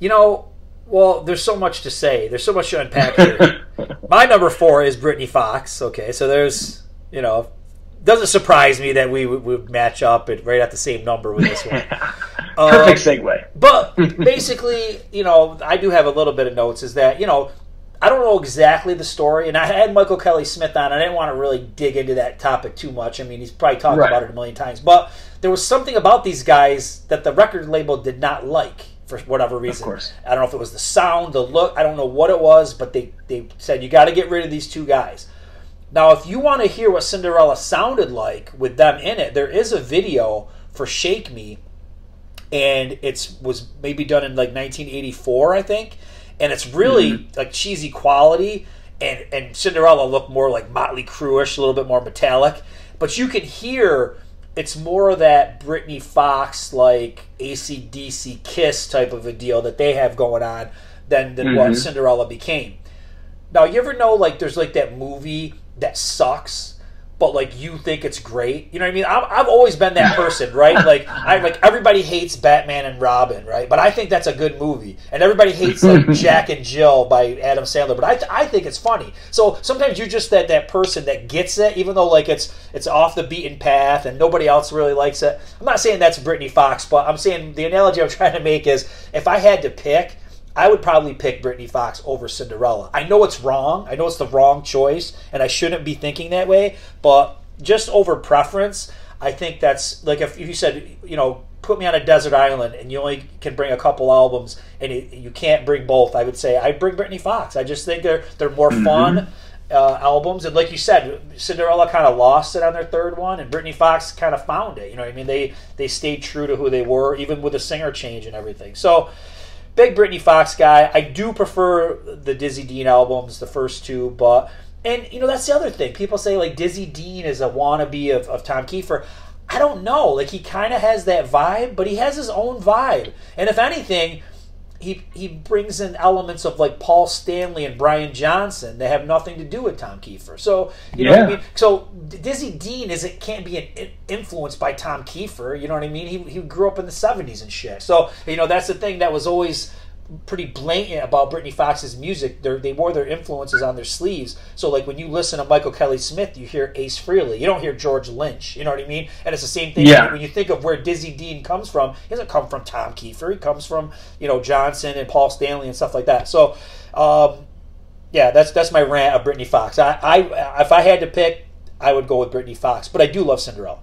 S1: You know, well, there's so much to say. There's so much to unpack here. My number four is Britny Fox. Okay, so there's, you know, doesn't surprise me that we would, match up at, right at the same number with this one. Um,
S2: Perfect segue.
S1: But basically, you know, I do have a little bit of notes. Is that you know, I don't know exactly the story, and I had Michael Kelly Smith on. I didn't want to really dig into that topic too much. I mean, he's probably talked
S2: Right.
S1: about it a million times, but there was something about these guys that the record label did not like for whatever reason.
S2: course.
S1: I don't know if it was the sound, the look. I don't know what it was, but they they said you got to get rid of these two guys. Now, if you want to hear what Cinderella sounded like with them in it, there is a video for "Shake Me," and it's was maybe done in like 1984, I think, and it's really like cheesy quality. And and Cinderella looked more like Motley Crue-ish, a little bit more metallic, but you can hear it's more of that Britny Fox like ACDC Kiss type of a deal that they have going on than than what
S2: Mhm.
S1: Cinderella became. Now, you ever know like there's like that movie that sucks, but like you think it's great? You know what I mean? I've, I've always been that person, right? Like I like everybody hates Batman and Robin, right? But I think that's a good movie, and everybody hates like Jack and Jill by Adam Sandler. But I, I think it's funny. So sometimes you're just that that person that gets it, even though like it's it's off the beaten path and nobody else really likes it. I'm not saying that's Britny Fox, but I'm saying the analogy I'm trying to make is if I had to pick. I would probably pick Britny Fox over Cinderella. I know it's wrong. I know it's the wrong choice, and I shouldn't be thinking that way. But just over preference, I think that's like if, if you said, you know, put me on a desert island and you only can bring a couple albums and you, you can't bring both, I would say I bring Britny Fox. I just think they're they're more fun uh, albums, and like you said, Cinderella kind of lost it on their third one, and Britny Fox kind of found it. You know, what I mean, they they stayed true to who they were, even with the singer change and everything. So big Britny Fox guy. I do prefer the Dizzy Dean albums, the first two, but and you know that's the other thing. People say like Dizzy Dean is a wannabe of, of Tom Kiefer. I don't know. Like he kind of has that vibe, but he has his own vibe. And if anything, he he brings in elements of like Paul Stanley and Brian Johnson that have nothing to do with Tom Kiefer. So you know what I mean. So Dizzy Dean is it can't be an, in- influenced by Tom Kiefer. You know what I mean? He he grew up in the seventies and shit. So you know that's the thing that was always pretty blatant about Britny Fox's music. They're, they wore their influences on their sleeves. So like when you listen to Michael Kelly Smith, you hear Ace Frehley. You don't hear George Lynch. You know what I mean? And it's the same thing
S2: Yeah.
S1: when you think of where Dizzy Dean comes from. He doesn't come from Tom Kiefer. He comes from you know Johnson and Paul Stanley and stuff like that. So. Um, yeah, that's that's my rant of Britny Fox. I, I if I had to pick, I would go with Britny Fox, but I do love Cinderella.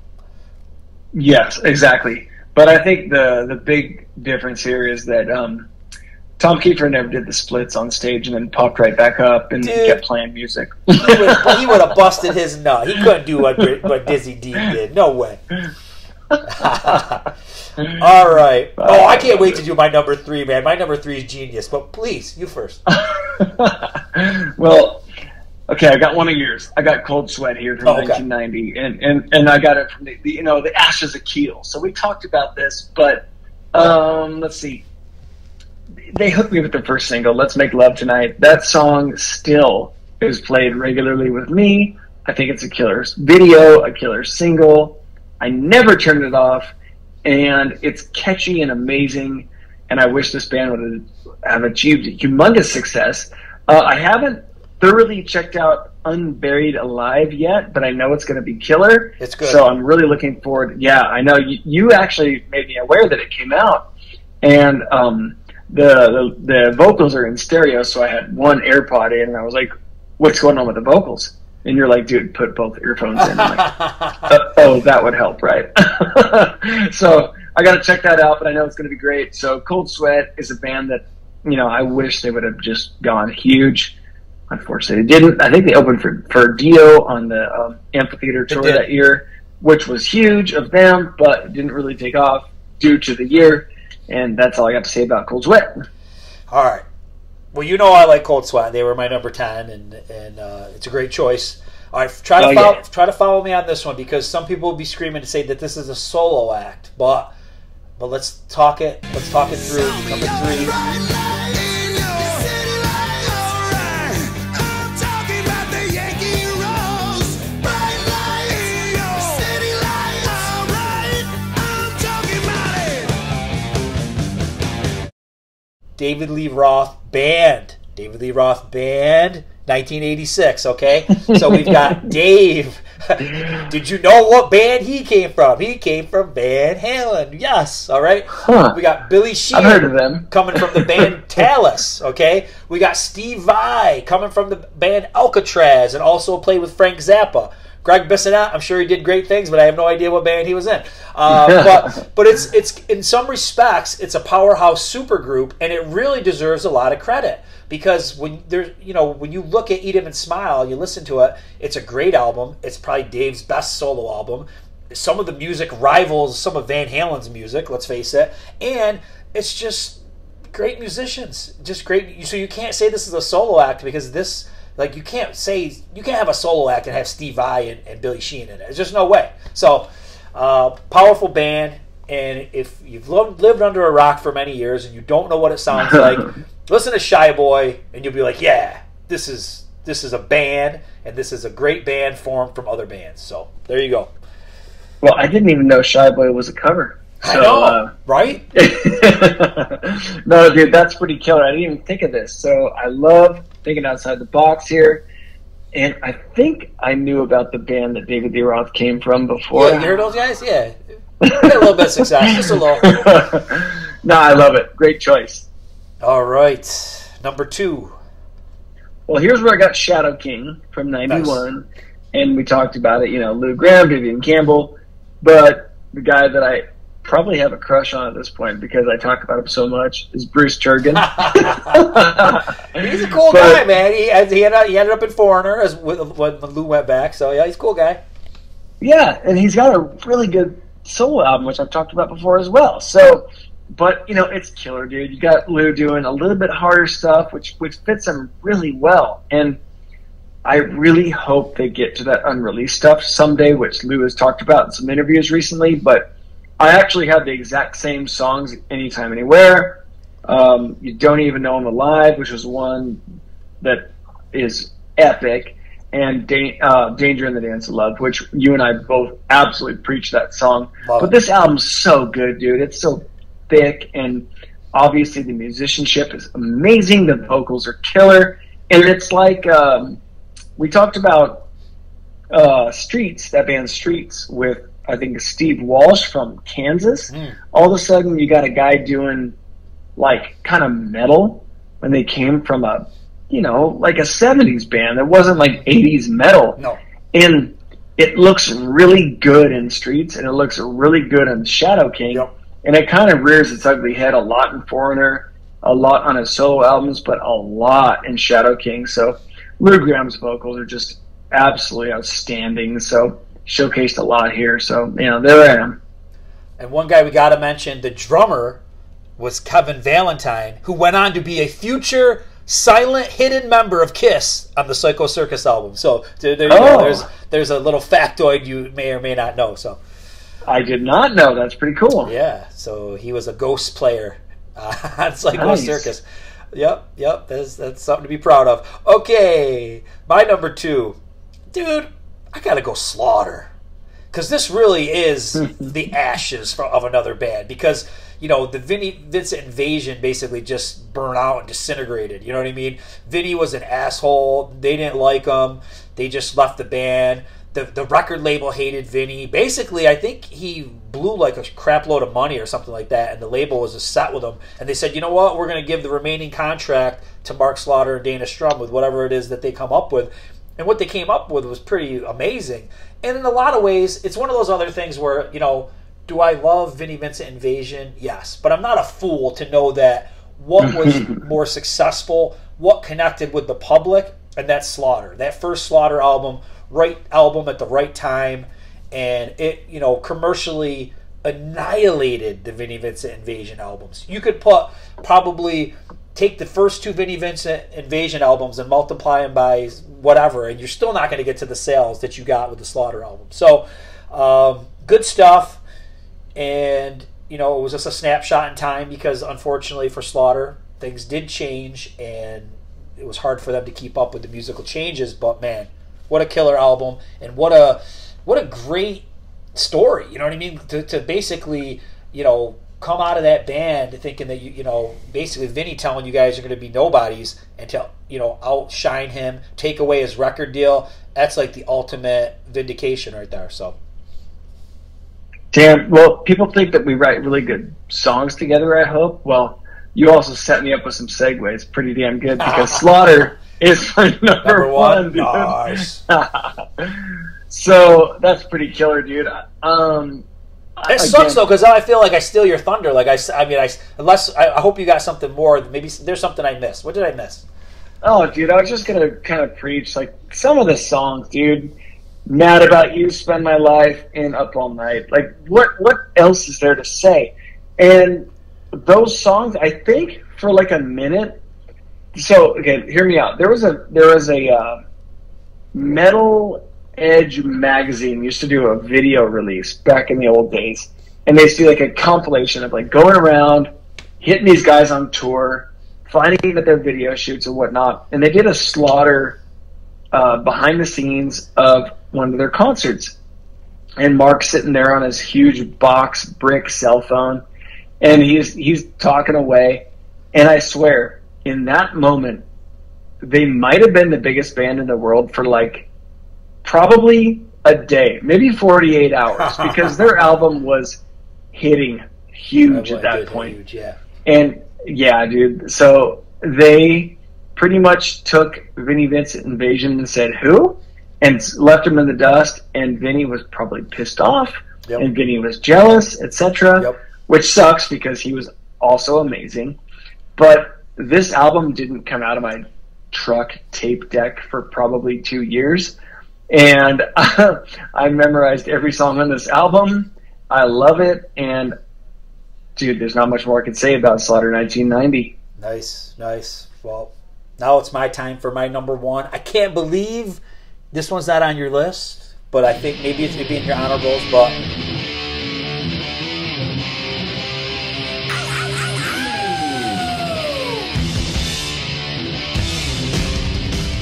S2: Yes, exactly. But I think the the big difference here is that um, Tom Kiefer never did the splits on stage and then popped right back up and
S1: Dude.
S2: kept playing music.
S1: He would, he would have busted his nut. He couldn't do what what Dizzy Dean did. No way. All right. Oh, I can't wait to do my number three, man. My number three is genius. But please, you first.
S2: well, okay, I got one of yours. I got Cold Sweat here from
S1: Oh, okay.
S2: 1990, and, and and I got it from the, the you know the Ashes of Keel. So we talked about this, but um, let's see. They hooked me with the first single, "Let's Make Love Tonight." That song still is played regularly with me. I think it's a killer video, a killer single. I never turned it off, and it's catchy and amazing. and I wish this band would have achieved humongous success. Uh, I haven't thoroughly checked out Unburied Alive yet, but I know it's going to be killer.
S1: It's good.
S2: So I'm really looking forward. Yeah, I know you, you actually made me aware that it came out, and um, the, the the vocals are in stereo. So I had one AirPod in, and I was like, "What's going on with the vocals?" And you're like, "Dude, put both earphones in." Like, uh, oh, that would help, right? so I got to check that out, but I know it's going to be great. So Cold Sweat is a band that you know I wish they would have just gone huge. Unfortunately, they didn't. I think they opened for for Dio on the um, amphitheater tour that year, which was huge of them, but it didn't really take off due to the year. And that's all I got to say about Cold Sweat.
S1: All right. Well, you know I like Cold Sweat. They were my number ten, and and uh, it's a great choice. All right, try to
S2: Oh,
S1: follow,
S2: yeah.
S1: try to follow me on this one because some people will be screaming to say that this is a solo act, but but let's talk it. Let's talk it through. Number three. David Lee Roth Band. David Lee Roth Band, 1986. Okay, so we've got Dave. Did you know what band he came from? He came from Van Halen. Yes. All right.
S2: Huh.
S1: We got Billy Sheehan.
S2: I've heard of them.
S1: coming from the band Talas. Okay, we got Steve Vai coming from the band Alcatraz, and also played with Frank Zappa. Greg Bissonette, I'm sure he did great things, but I have no idea what band he was in. Uh, but but it's it's in some respects it's a powerhouse supergroup, and it really deserves a lot of credit because when there's you know when you look at Eat 'Em and Smile, you listen to it, it's a great album. It's probably Dave's best solo album. Some of the music rivals some of Van Halen's music. Let's face it, and it's just great musicians, just great. So you can't say this is a solo act because this, like, you can't say you can't have a solo act and have Steve Vai and, and Billy Sheehan in it. There's just no way. So, uh, powerful band, and if you've lo- lived under a rock for many years and you don't know what it sounds like, listen to Shy Boy, and you'll be like, yeah, this is this is a band, and this is a great band formed from other bands. So there you go.
S2: Well, I didn't even know Shy Boy was a cover.
S1: I
S2: So,
S1: know,
S2: uh,
S1: right?
S2: no, dude, that's pretty killer. I didn't even think of this. So I love thinking outside the box here. And I think I knew about the band that David Lee Roth came from before.
S1: Yeah, you heard those guys? Yeah, a little bit of success, just a little.
S2: no, I love it. Great choice.
S1: All right, number two.
S2: Well, here's where I got Shadow King from '91, and we talked about it. You know, Lou Gramm, Vivian Campbell, but the guy that I probably have a crush on at this point because I talk about him so much is Bruce Turgon.
S1: He's a cool
S2: But-
S1: guy, man. He he, had, he ended up in Foreigner as when when Lou went back. So yeah, he's a cool guy.
S2: Yeah, and he's got a really good solo album, which I've talked about before as well. So, but you know, it's killer, dude. You got Lou doing a little bit harder stuff, which which fits him really well, and I really hope they get to that unreleased stuff someday, which Lou has talked about in some interviews recently. But I actually have the exact same songs anytime, anywhere. Um, you don't even know him alive, which was one that is epic, and da- uh, Danger in the Dance of Love, which you and I both absolutely preach that song.
S1: Love
S2: but
S1: it.
S2: this album's so good, dude. It's so thick, and obviously the musicianship is amazing. The vocals are killer, and it's like um, we talked about uh, Streets, that band Streets, with I think Steve Walsh from Kansas.
S1: Mm.
S2: All of a sudden, you got a guy doing like kind of metal when they came from a you know like a 70s band that wasn't like 80s metal
S1: No,
S2: and it looks really good in streets and it looks really good in shadow king
S1: Yep.
S2: and it kind of rears its ugly head a lot in foreigner a lot on his solo albums but a lot in shadow king so lou gramm's vocals are just absolutely outstanding so showcased a lot here so you know there i am
S1: and one guy we got to mention, the drummer was Kevin Valentine, who went on to be a future silent hidden member of Kiss on the Psycho Circus album. So there, there you go.
S2: Oh.
S1: There's there's a little factoid you may or may not know. So
S2: i did not know that's pretty cool
S1: yeah, so he was a ghost player uh, on Psycho
S2: Nice.
S1: Circus. Yep, yep. That's that's something to be proud of. Okay, my number two, dude. I gotta go Slaughter because this really is the ashes for, of another band. Because you know, the Vinnie Vincent invasion basically just burned out and disintegrated. You know what I mean? Vinnie was an asshole. They didn't like him. They just left the band. The, the record label hated Vinnie. Basically, I think he blew like a crap load of money or something like that, and the label was upset with him. And they said, you know what? We're going to give the remaining contract to Mark Slaughter and Dana Strum with whatever it is that they come up with. And what they came up with was pretty amazing. And in a lot of ways, it's one of those other things where, you know, do I love Vinnie Vincent Invasion? Yes. But I'm not a fool to know that what was more successful, what connected with the public, and that Slaughter. That first Slaughter album, right album at the right time, and it, you know, commercially annihilated the Vinnie Vincent Invasion albums. You could put probably take the first two Vinnie Vincent Invasion albums and multiply them by whatever, and you're still not going to get to the sales that you got with the Slaughter album. So, um, good stuff. And, you know, it was just a snapshot in time because, unfortunately, for Slaughter, things did change and it was hard for them to keep up with the musical changes. But, man, what a killer album and what a what a great story. You know what I mean? To, to basically, you know, come out of that band thinking that you you know basically Vinnie telling you guys are going to be nobodies and to you know outshine him, take away his record deal. That's like the ultimate vindication right there. So
S2: Damn. Well, people think that we write really good songs together. I hope. Well, you also set me up with some segues, pretty damn good because Slaughter is my number,
S1: number one,
S2: dude.
S1: nice.
S2: so that's pretty killer, dude. Um,
S1: It sucks though because I feel like I steal your thunder. Like I, I mean, I s- unless I, I hope you got something more. Maybe there's something I missed. What did I miss?
S2: Oh, dude, I was just gonna kind of preach like some of the songs, dude. Mad about you, spend my life in up all night. Like, what what else is there to say? And those songs, I think, for like a minute. So, okay, hear me out. There was a there was a uh, Metal Edge magazine used to do a video release back in the old days, and they used to do like a compilation of like going around, hitting these guys on tour, finding at their video shoots and whatnot, and they did a slaughter uh, behind the scenes of one of their concerts. And Mark's sitting there on his huge box brick cell phone, and he's he's talking away. And I swear, in that moment, they might have been the biggest band in the world for like probably a day, maybe 48 hours, because their album was hitting huge at
S1: That
S2: that point.
S1: huge, yeah.
S2: And yeah, dude. So they pretty much took Vinnie Vincent Invasion and said, "Who?" and left him in the dust. And Vinnie was probably pissed off,
S1: Yep.
S2: and Vinnie was jealous, etc.
S1: Yep.
S2: Which sucks because he was also amazing. But this album didn't come out of my truck tape deck for probably two years, and I memorized every song on this album. I love it, and dude, there's not much more I can say about Slaughter 1990.
S1: Nice, nice. Well, now it's my time for my number one. I can't believe this one's not on your list, but I think maybe it's maybe in your honorables. But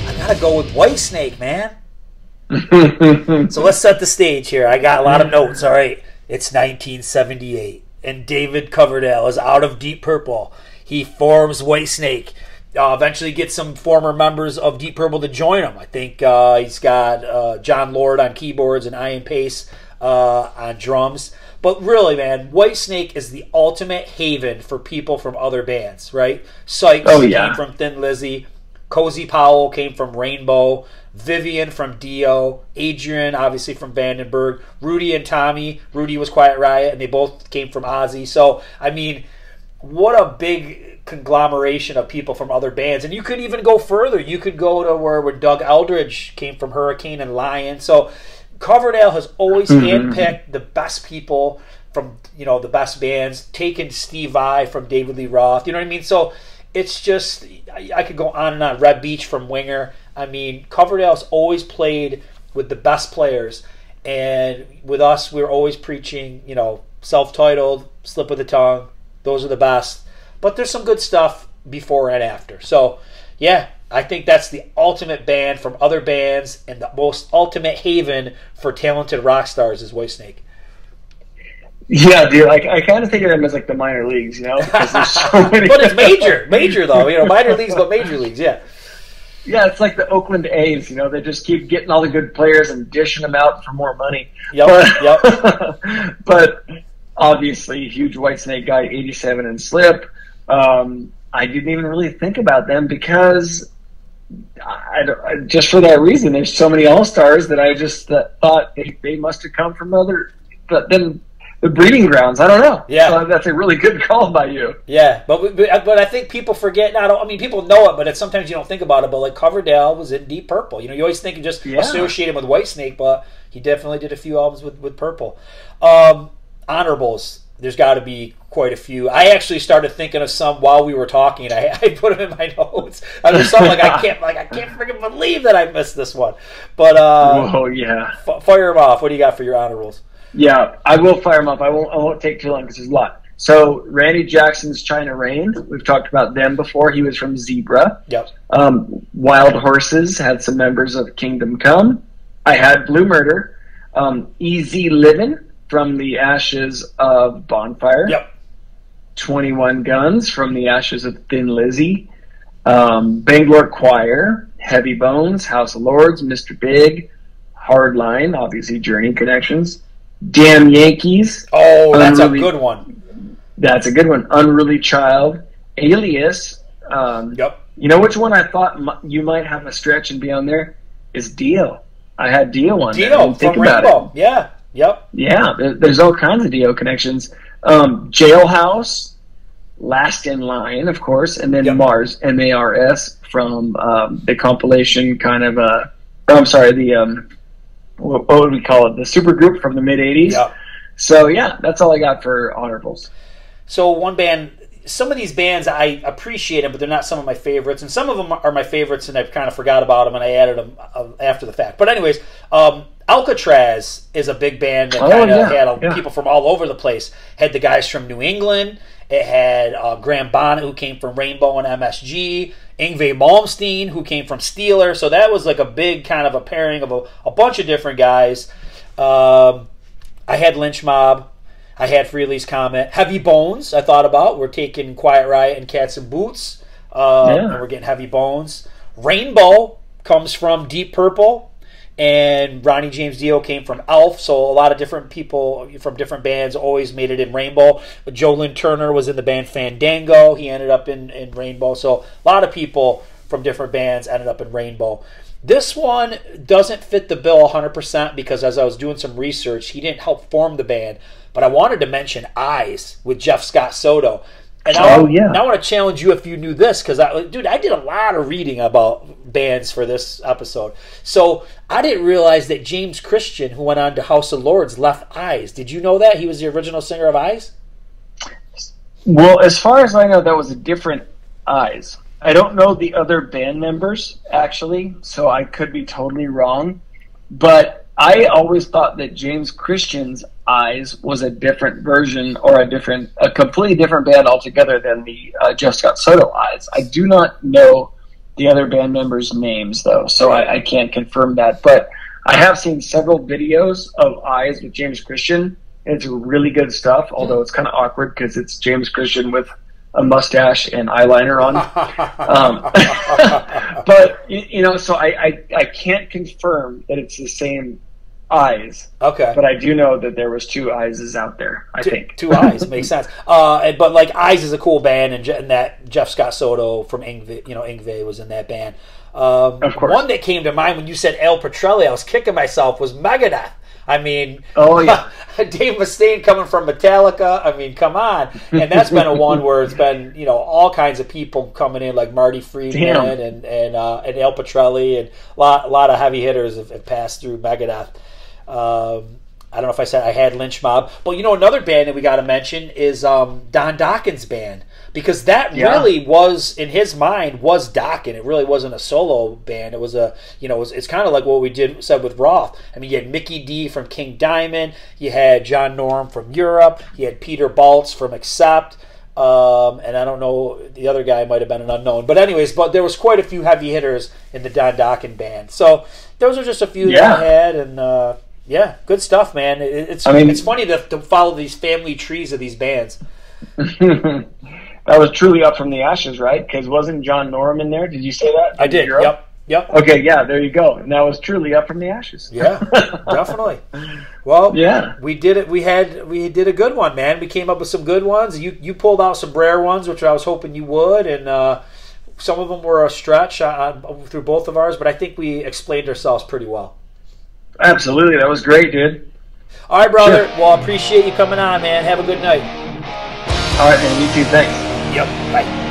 S1: I gotta go with Whitesnake, man. So let's set the stage here. I got a lot of notes. All right. It's 1978, and David Coverdale is out of Deep Purple. He forms Whitesnake. Uh, eventually, gets some former members of Deep Purple to join him. I think uh, he's got uh, Jon Lord on keyboards and Ian Paice uh, on drums. But really, man, Whitesnake is the ultimate haven for people from other bands, right? Sykes
S2: Oh, yeah.
S1: came from Thin Lizzy. Cozy Powell came from Rainbow. Vivian from Dio. Adrian, obviously from Vandenberg. Rudy and Tommy. Rudy was Quiet Riot, and they both came from Ozzy. So, I mean, what a big conglomeration of people from other bands. And you could even go further. You could go to where, where Doug Aldrich came from Hurricane and Lion. So Coverdale has always mm-hmm. handpicked the best people from, you know, the best bands, taken Steve Vai from David Lee Roth. You know what I mean? So it's just, I, I could go on and on. Reb Beach from Winger. I mean, Coverdale's always played with the best players. And with us, we're always preaching, you know, self titled, slip of the tongue. Those are the best. But there's some good stuff before and after. So, yeah, I think that's the ultimate band from other bands and the most ultimate haven for talented rock stars is Whitesnake.
S2: Yeah, dude. I, I kind of think of them as like the minor leagues, you know, because there's so many.
S1: but it's major, major though. You know, minor leagues, but major leagues. Yeah.
S2: Yeah, it's like the Oakland A's. You know, they just keep getting all the good players and dishing them out for more money.
S1: Yep,
S2: But, but obviously, huge Whitesnake guy, 87 and slip. Um, I didn't even really think about them because I, I- just for that reason, there's so many all stars that I just uh, thought they, they must have come from other, but then the breeding grounds. I don't know.
S1: Yeah.
S2: so that's a really good call by you.
S1: Yeah, but but but I think people forget. Not, I mean, people know it, but it's sometimes you don't think about it. But like Coverdale was in Deep Purple. You know, you always think and just
S2: Yeah.
S1: associate him with Whitesnake, but he definitely did a few albums with with Purple. Um, honorables. There's got to be quite a few. I actually started thinking of some while we were talking. I, I put them in my notes. I was some like I can't like I can't freaking believe that I missed this one. But uh,
S2: oh yeah.
S1: f- fire them off. What do you got for your honorables?
S2: Yeah, I will fire them up. I won't. I won't take too long because there's a lot. So Randy Jackson's China Rain. We've talked about them before. He was from Zebra.
S1: Yep.
S2: Um, Wild Horses had some members of Kingdom Come. I had Blue Murder. Um, Easy Living from the ashes of Bonfire.
S1: Yep.
S2: 21 Guns from the ashes of Thin Lizzy. Um, Bangalore Choir. Heavy Bones. House of Lords. Mr. Big. Hardline. Obviously Journey Connections. Damn Yankees.
S1: Oh, that's a good one.
S2: That's a good one. Unruly Child. Alias. Um,
S1: Yep.
S2: you know which one I thought you might have a stretch and be on there is Dio. I had Dio on there.
S1: Dio
S2: think
S1: from
S2: about
S1: Rainbow. Yeah. Yep.
S2: Yeah, there's all kinds of Dio connections. Um, Jailhouse, Last in Line, of course, and then
S1: Yep.
S2: Mars, M A R S, from um, the compilation kind of. Uh, oh, I'm sorry, the um, what, would we call it? The super group from the mid '80s.
S1: Yep.
S2: So yeah, that's all I got for honorables.
S1: So one band, some of these bands I appreciate them, but they're not some of my favorites, and some of them are my favorites, and I've kind of forgot about them, and I added them uh, after the fact. But anyways, um, Alcatraz is a big band that
S2: Oh,
S1: kind of
S2: yeah,
S1: had uh,
S2: yeah.
S1: people from all over the place. Had the guys from New England. It had uh, Graham Bonnet, who came from Rainbow and MSG. Yngwie Malmsteen, who came from Steeler. So that was like a big kind of a pairing of a, a bunch of different guys. Um, I had Lynch Mob. I had Frehley's Comet. Heavy Bones, I thought about. We're taking Quiet Riot and Cats in Boots. Uh,
S2: Yeah.
S1: And we're getting Heavy Bones. Rainbow comes from Deep Purple. And Ronnie James Dio came from Elf. So a lot of different people from different bands always made it in Rainbow. Lynn Turner was in the band Fandango. He ended up in, in Rainbow. So a lot of people from different bands ended up in Rainbow. This one doesn't fit the bill 100% because as I was doing some research, he didn't help form the band. But I wanted to mention Eyes with Jeff Scott Soto. And now,
S2: Oh, yeah.
S1: now I want to challenge you if you knew this because, I, dude, I did a lot of reading about bands for this episode. So I didn't realize that James Christian, who went on to House of Lords, left Eyes. Did you know that he was the original singer of Eyes?
S2: Well, as far as I know, that was a different eyes. I don't know the other band members actually, so I could be totally wrong. But I always thought that James Christian's eyes was a different version or a different, a completely different band altogether than the uh, Jeff Scott Soto eyes. I do not know the other band members' names though, so I, I can't confirm that. But I have seen several videos of eyes with James Christian. It's really good stuff, although it's kind of awkward because it's James Christian with a mustache and eyeliner on. um, but you, you know, so I, I I can't confirm that it's the same eyes,
S1: Okay.
S2: but I do know that there was two eyes is out there. I
S1: Two,
S2: think.
S1: two eyes makes sense. Uh, but like Eyes is a cool band, and, and that Jeff Scott Soto from Yngwie, you know, Yngwie was in that band. Um,
S2: Of course.
S1: One that came to mind when you said Al Pitrelli, I was kicking myself was Megadeth. I mean,
S2: Oh, yeah.
S1: Dave Mustaine coming from Metallica. I mean, come on, and that's been a one where it's been you know all kinds of people coming in like Marty Friedman
S2: Damn.
S1: and and uh, and Al Pitrelli and a lot, a lot of heavy hitters have, have passed through Megadeth. Um, I don't know if I said I had Lynch Mob, but you know another band that we got to mention is um, Don Dokken's band because that
S2: Yeah.
S1: really was in his mind was Dokken. It really wasn't a solo band. It was a you know it was, it's kind of like what we did said with Roth. I mean, you had Mikkey Dee from King Diamond, you had John Norum from Europe, you had Peter Baltes from Accept. Um, and I don't know, the other guy might have been an unknown. But, anyways, but there was quite a few heavy hitters in the Don Dokken band. So, those are just a few that I had. And, uh, Yeah, good stuff, man. It- It's
S2: I mean-
S1: it's funny to, to follow these family trees of these bands.
S2: that was truly up from the ashes, right? Because wasn't John Norum in there? Did you say that?
S1: I did.
S2: Europe?
S1: Yep. Yep.
S2: Okay, yeah, there you go. And that was truly up from the ashes.
S1: Yeah, definitely. Well,
S2: Yeah.
S1: we did it. We had we did a good one, man. We came up with some good ones. You you pulled out some rare ones, which I was hoping you would, and uh, some of them were a stretch uh, through both of ours. But I think we explained ourselves pretty well.
S2: Absolutely, that was great, dude.
S1: All right, brother.
S2: Sure.
S1: Well, I appreciate you coming on, man. Have a good night.
S2: All right, man, you too. Thanks.
S1: Yep. Bye.